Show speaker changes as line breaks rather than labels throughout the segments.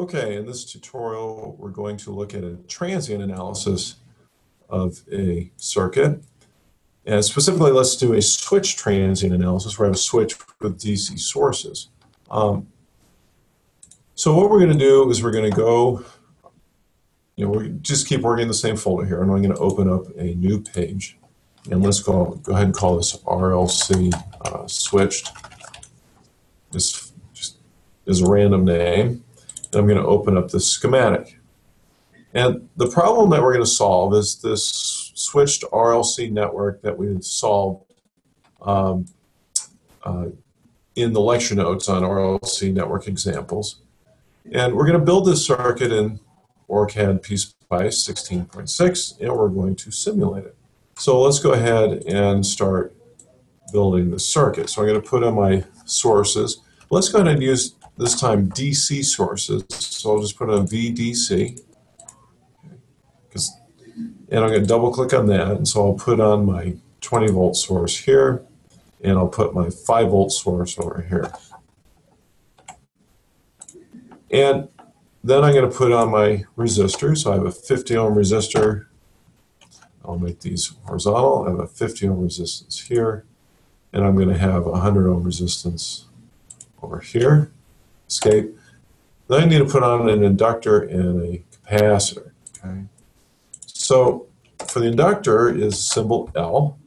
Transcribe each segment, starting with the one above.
Okay, in this tutorial, we're going to look at a transient analysis of a circuit. And specifically, let's do a switch transient analysis where I have a switch with DC sources. Um, so what we're going to do is we're going to go, you know, we just keep working in the same folder here, and I'm going to open up a new page. And let's go, go ahead and call this RLC uh, switched. Just, just as a random name. I'm going to open up the schematic. And the problem that we're going to solve is this switched RLC network that we solved um, uh, in the lecture notes on RLC network examples. And we're going to build this circuit in OrCAD PSpice 16.6, and we're going to simulate it. So let's go ahead and start building the circuit. So I'm going to put in my sources. Let's go ahead and use this time DC sources. So I'll just put on VDC. And I'm going to double click on that. And so I'll put on my 20 volt source here. And I'll put my 5 volt source over here. And then I'm going to put on my resistor. So I have a 50 ohm resistor. I'll make these horizontal. I have a 50 ohm resistance here. And I'm going to have a 100 ohm resistance over here escape. Then I need to put on an inductor and a capacitor. Okay. So for the inductor is symbol L.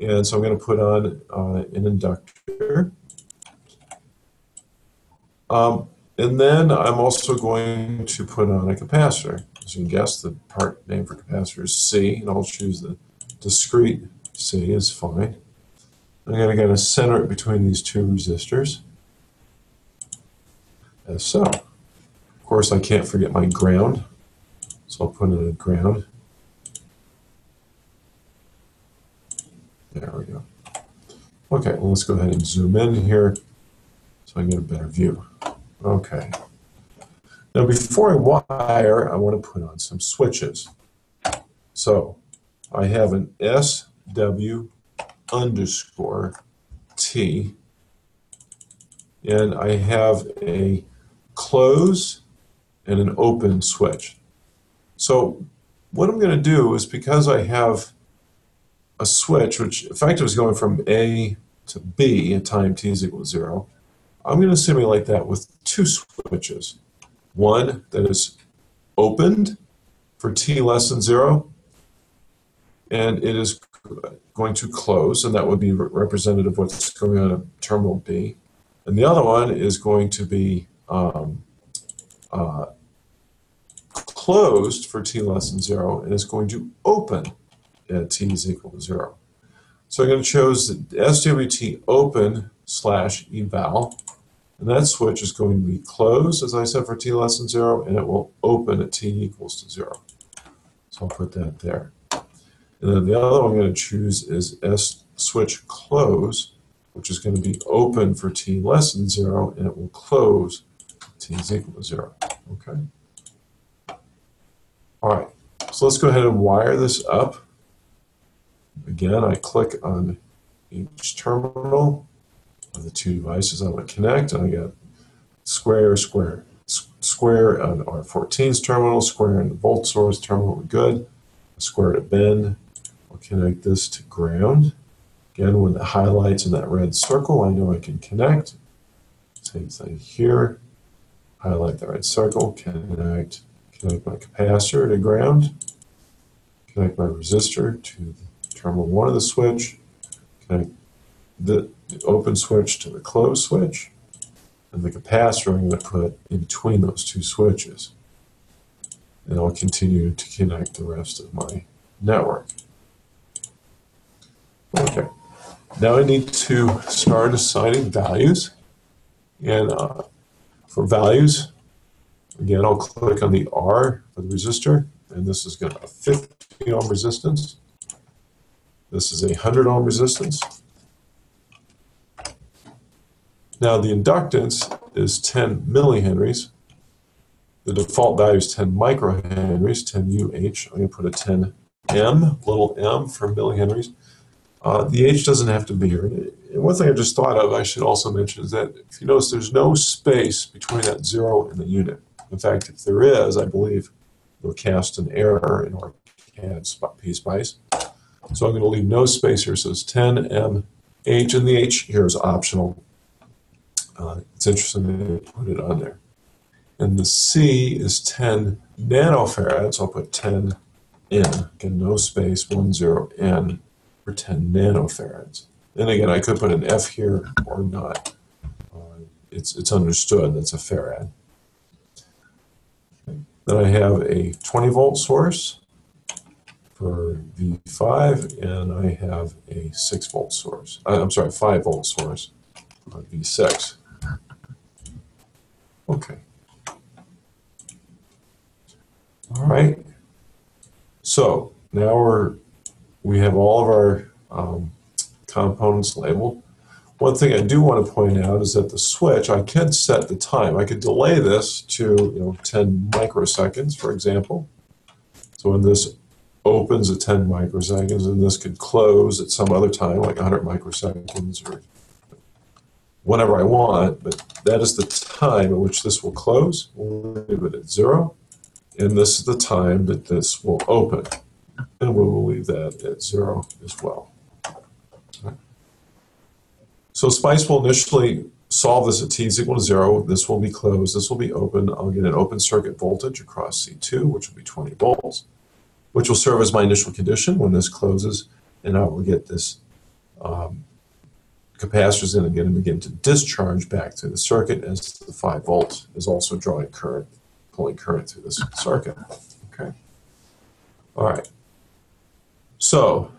And so I'm going to put on uh, an inductor. Um, and then I'm also going to put on a capacitor. As you can guess, the part name for capacitor is C, and I'll choose the discrete C is fine. I'm going to get a center it between these two resistors as so. Of course, I can't forget my ground, so I'll put in a ground. There we go. Okay, well, let's go ahead and zoom in here so I get a better view. Okay. Now, before I wire, I want to put on some switches. So I have an SW underscore T, and I have a close and an open switch. So what I'm going to do is because I have a switch, which in effectively is going from A to B at time t is equal to 0, I'm going to simulate that with two switches. One that is opened for t less than 0, and it is going to close, and that would be representative of what's going on at terminal B. And the other one is going to be um, uh, closed for t less than 0 and it's going to open at t is equal to 0. So I'm going to choose SWT open slash eval and that switch is going to be closed as I said for t less than 0 and it will open at t equals to 0. So I'll put that there. And then the other one I'm going to choose is S switch close which is going to be open for t less than 0 and it will close t is equal to 0. Okay. All right. So let's go ahead and wire this up. Again, I click on each terminal of the two devices I want to connect, and I got square, square, square on R14's terminal, square on the volt source terminal, we're good. Square to bend, I'll connect this to ground. Again, when it highlights in that red circle, I know I can connect. Same thing here highlight the red circle, connect, connect my capacitor to ground, connect my resistor to terminal 1 of the switch, connect the open switch to the closed switch, and the capacitor I'm going to put in between those two switches. And I'll continue to connect the rest of my network. Okay, now I need to start assigning values. And uh, for values, again, I'll click on the R for the resistor, and this is going to a 50 ohm resistance. This is a 100 ohm resistance. Now the inductance is 10 millihenries. The default value is 10 microhenries, 10 UH. I'm going to put a 10 M, little m for millihenries. Uh, the H doesn't have to be here. And one thing I just thought of, I should also mention, is that if you notice, there's no space between that zero and the unit. In fact, if there is, I believe it'll cast an error in our CAD PSpice. So I'm going to leave no space here. So it's 10 M H, and the H here is optional. Uh, it's interesting to put it on there. And the C is 10 nanofarads. I'll put 10 N. Again, no space, 1, 0, N for 10 nanofarads. And again, I could put an F here or not. Uh, it's, it's understood that's a farad. Then I have a 20 volt source for V5, and I have a 6 volt source. Uh, I'm sorry, 5 volt source on V6. Okay. All right. So now we're we have all of our um, components labeled. One thing I do want to point out is that the switch, I could set the time. I could delay this to you know 10 microseconds, for example. So when this opens at 10 microseconds, and this could close at some other time, like 100 microseconds or whenever I want, but that is the time at which this will close. We'll leave it at zero. And this is the time that this will open. And we will leave that at zero as well. So Spice will initially solve this at t is equal to zero. This will be closed. This will be open. I'll get an open circuit voltage across C2, which will be 20 volts, which will serve as my initial condition when this closes. And I will get this um, capacitors in again and begin to discharge back through the circuit as the 5 volts is also drawing current, pulling current through this circuit. Okay. All right. So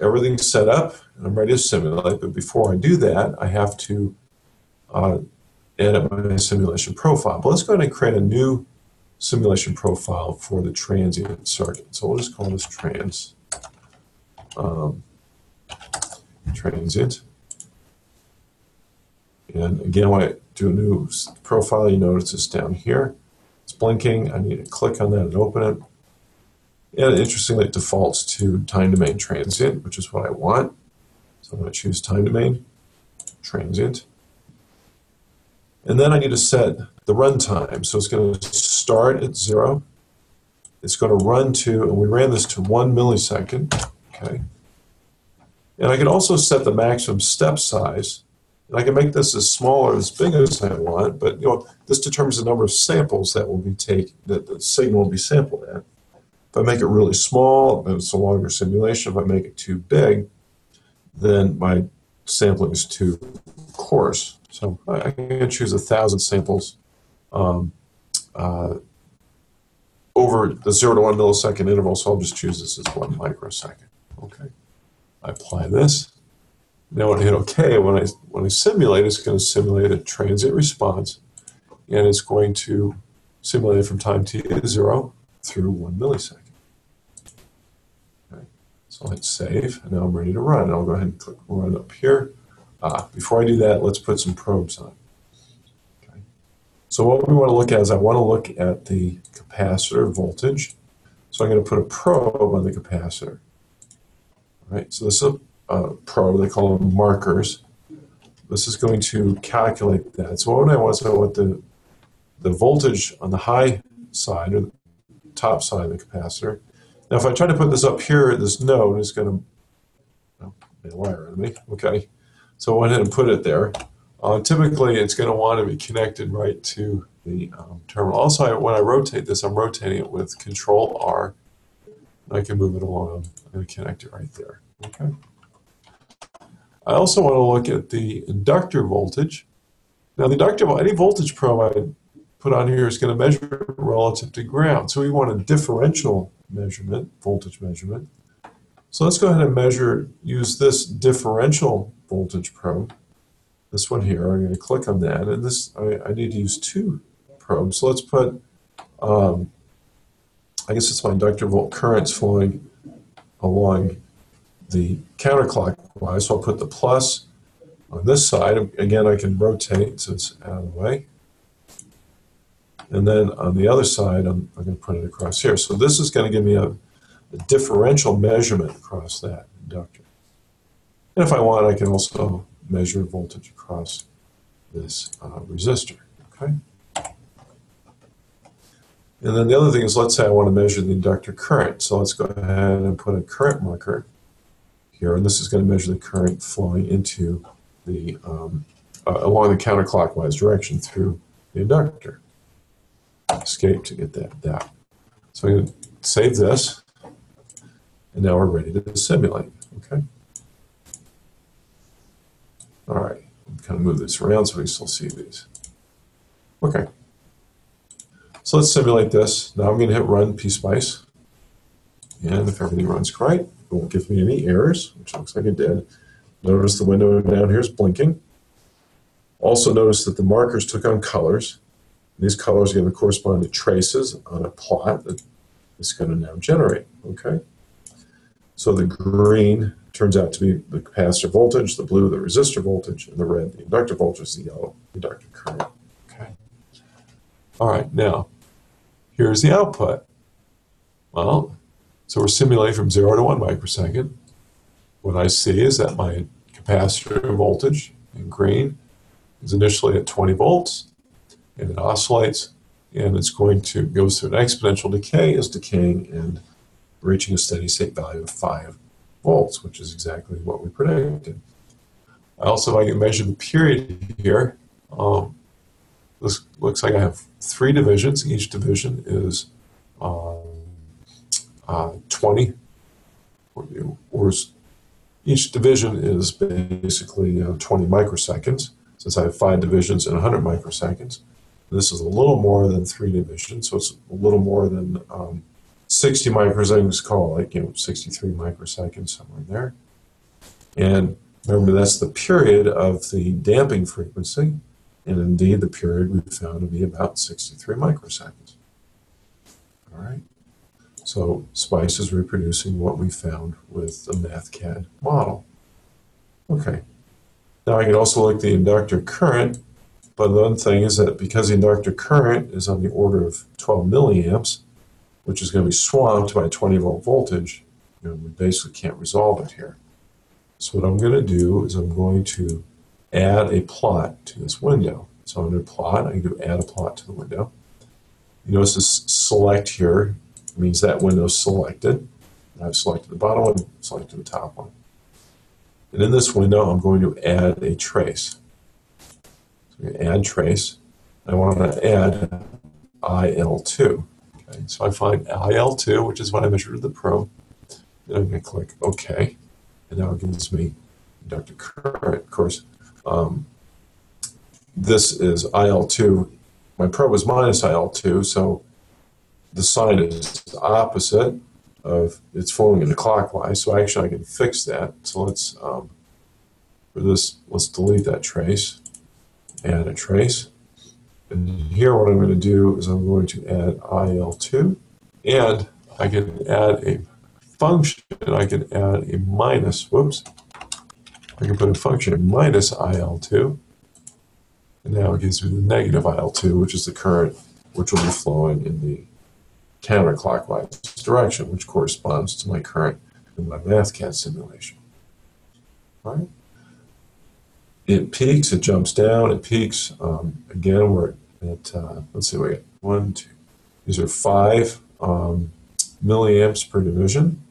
everything's set up and I'm ready to simulate, but before I do that, I have to uh, edit my simulation profile. But let's go ahead and create a new simulation profile for the transient circuit. So we'll just call this trans um, transient. And again, when I do a new profile, you notice it's down here. It's blinking. I need to click on that and open it. And interestingly, it defaults to time domain transient, which is what I want. So I'm going to choose time domain transient. And then I need to set the runtime. So it's going to start at zero. It's going to run to, and we ran this to one millisecond. Okay. And I can also set the maximum step size. And I can make this as small or as big as I want, but you know, this determines the number of samples that will be take that the signal will be sampled at. If I make it really small, it's a longer simulation. If I make it too big, then my sampling is too coarse. So I can choose a thousand samples um, uh, over the zero to one millisecond interval. So I'll just choose this as one microsecond. Okay. I apply this. Now when I hit OK, when I when I simulate, it's going to simulate a transient response, and it's going to simulate it from time t is zero through one millisecond. Okay. So let's save, and now I'm ready to run. I'll go ahead and click run up here. Ah, before I do that, let's put some probes on. Okay. So what we want to look at is I want to look at the capacitor voltage. So I'm going to put a probe on the capacitor. All right, so this is a uh, probe, they call them markers. This is going to calculate that. So what I want is I want the, the voltage on the high side or top side of the capacitor. Now if I try to put this up here, this node is going to, oh, a wire on me, okay. So I went ahead and put it there. Uh, typically it's going to want to be connected right to the um, terminal. Also, when I rotate this, I'm rotating it with Control R. I can move it along. To connect it right there. Okay. I also want to look at the inductor voltage. Now, the inductor, any voltage probe I put on here is going to measure relative to ground. So we want a differential measurement, voltage measurement. So let's go ahead and measure, use this differential voltage probe. This one here, I'm going to click on that, and this I, I need to use two probes. So let's put, um, I guess it's my inductor volt currents flowing along the counterclockwise. So I'll put the plus on this side. Again, I can rotate so it's out of the way. And then on the other side, I'm, I'm going to put it across here. So this is going to give me a, a differential measurement across that inductor. And if I want, I can also measure voltage across this uh, resistor, okay? And then the other thing is, let's say I want to measure the inductor current. So let's go ahead and put a current marker here, and this is going to measure the current flowing into the, um, uh, along the counterclockwise direction through the inductor. Escape to get that down. So I'm going to save this, and now we're ready to simulate, okay? All right, kind of move this around so we still see these. Okay. So let's simulate this. Now I'm going to hit run PSpice. And if everything runs correct, it won't give me any errors, which looks like it did. Notice the window down here is blinking. Also notice that the markers took on colors. These colors are going to correspond to traces on a plot that is going to now generate, okay? So the green turns out to be the capacitor voltage, the blue the resistor voltage, and the red the inductor voltage, the yellow inductor current. Okay. All right, now here's the output. Well, so we're simulating from zero to one microsecond. What I see is that my capacitor voltage in green is initially at 20 volts, and it oscillates, and it's going to go through an exponential decay, is decaying and reaching a steady state value of 5 volts, which is exactly what we predicted. I also, if I can measure the period here, um, this looks like I have three divisions. Each division is um, uh, 20, or, or, each division is basically uh, 20 microseconds, since I have five divisions in 100 microseconds. This is a little more than three divisions, so it's a little more than um, 60 microseconds, call like, you know, 63 microseconds, somewhere there. And remember, that's the period of the damping frequency. And indeed, the period we found to be about 63 microseconds. All right. So SPICE is reproducing what we found with the MathCAD model. Okay. Now I can also look at the inductor current, but the other thing is that because the inductor current is on the order of 12 milliamps, which is going to be swamped by 20 volt voltage, you know, we basically can't resolve it here. So what I'm going to do is I'm going to add a plot to this window. So I'm going to plot, I can do add a plot to the window. You notice this select here means that window is selected. I've selected the bottom one, selected the top one. And in this window, I'm going to add a trace. Add trace. I want to add IL2. Okay, so I find IL2, which is what I measured with the probe. Then I'm going to click OK. And now it gives me inductor current. Of course, um, this is IL2. My probe is minus IL2, so the sign is opposite of it's flowing in the clockwise. So actually, I can fix that. So let's um, for this, let's delete that trace. Add a trace. And here what I'm going to do is I'm going to add IL2 and I can add a function, I can add a minus, whoops, I can put a function minus IL2 and now it gives me the negative IL2 which is the current which will be flowing in the counterclockwise direction which corresponds to my current in my MathCAD simulation. All right? It peaks, it jumps down, it peaks. Um, again, we're at, uh, let's see, we got one, two, these are five um, milliamps per division.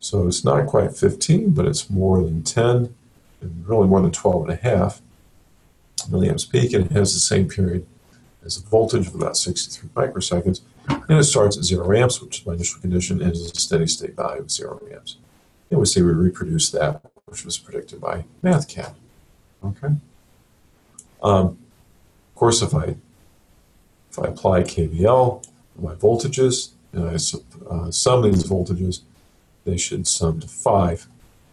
So it's not quite 15, but it's more than 10, and really more than 12 and a half milliamps peak, and it has the same period as a voltage of about 63 microseconds, and it starts at zero amps, which is my initial condition, and is a steady state value of zero amps. And we see we reproduce that, which was predicted by MathCAD. Okay. Um, of course, if I if I apply KVL, my voltages, and I uh, sum these voltages, they should sum to five.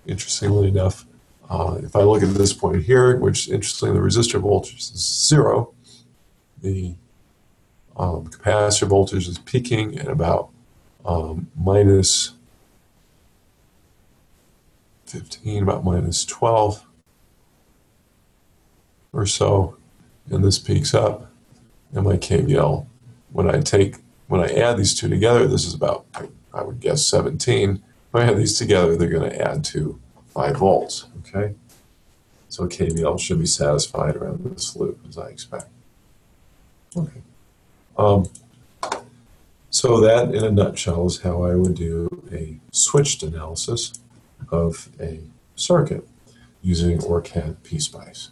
Interestingly enough, uh, if I look at this point here, which interestingly the resistor voltage is zero, the um, capacitor voltage is peaking at about um, minus 15, about minus 12 or so, and this peaks up, and my KVL, when I take, when I add these two together, this is about, I would guess 17. If I add these together, they're going to add to 5 volts, okay? So KVL should be satisfied around this loop, as I expect. Okay. Um, so that, in a nutshell, is how I would do a switched analysis of a circuit using ORCAD PSPICE.